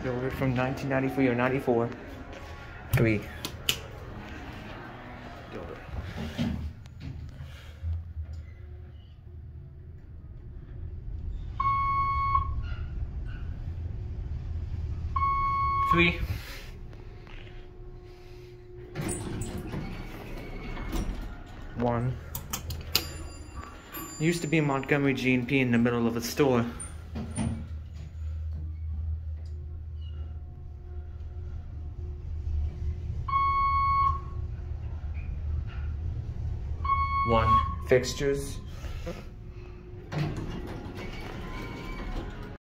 From 1993 or 94. Three. Three. One. Used to be Montgomery G&P in the middle of a store. one fixtures.